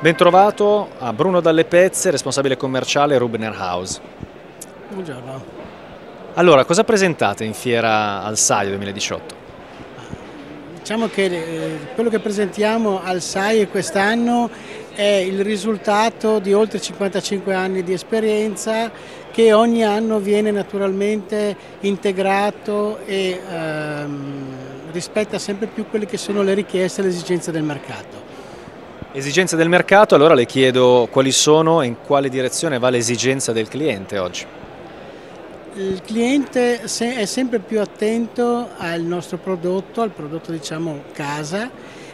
Bentrovato a Bruno Dalle Pezze, responsabile commerciale Rubner House. Buongiorno. Allora, cosa presentate in fiera al SAI 2018? Diciamo che eh, quello che presentiamo al SAI quest'anno è il risultato di oltre 55 anni di esperienza che ogni anno viene naturalmente integrato e ehm, rispetta sempre più quelle che sono le richieste e le esigenze del mercato. Esigenze del mercato, allora le chiedo quali sono e in quale direzione va l'esigenza del cliente oggi? Il cliente è sempre più attento al nostro prodotto, al prodotto diciamo casa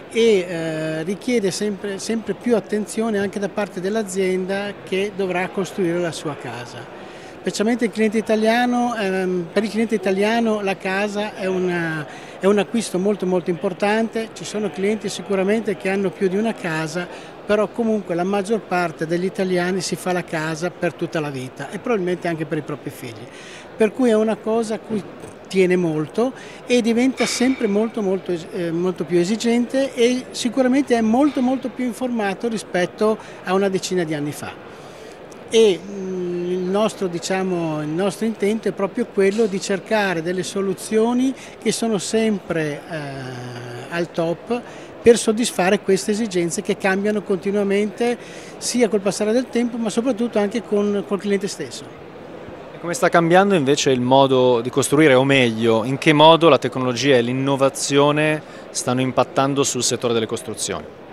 e eh, richiede sempre, sempre più attenzione anche da parte dell'azienda che dovrà costruire la sua casa specialmente il cliente italiano, ehm, per il cliente italiano la casa è, una, è, un acquisto molto molto importante, ci sono clienti sicuramente che hanno più di una casa, però comunque la maggior parte degli italiani si fa la casa per tutta la vita e probabilmente anche per i propri figli, per cui è una cosa a cui tiene molto e diventa sempre molto, molto, eh, molto più esigente e sicuramente è molto molto più informato rispetto a una decina di anni fa. E, nostro, diciamo, il nostro intento è proprio quello di cercare delle soluzioni che sono sempre eh, al top per soddisfare queste esigenze che cambiano continuamente sia col passare del tempo ma soprattutto anche con, col cliente stesso. Come sta cambiando invece il modo di costruire o meglio in che modo la tecnologia e l'innovazione stanno impattando sul settore delle costruzioni?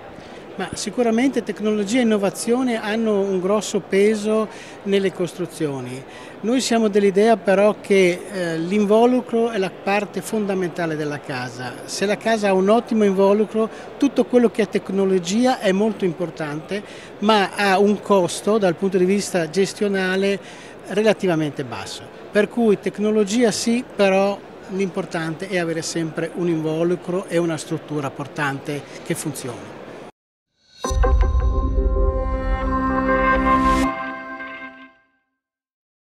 Ma sicuramente tecnologia e innovazione hanno un grosso peso nelle costruzioni. Noi siamo dell'idea però che eh, l'involucro è la parte fondamentale della casa. Se la casa ha un ottimo involucro, tutto quello che è tecnologia è molto importante, ma ha un costo dal punto di vista gestionale relativamente basso. Per cui tecnologia sì, però l'importante è avere sempre un involucro e una struttura portante che funzioni.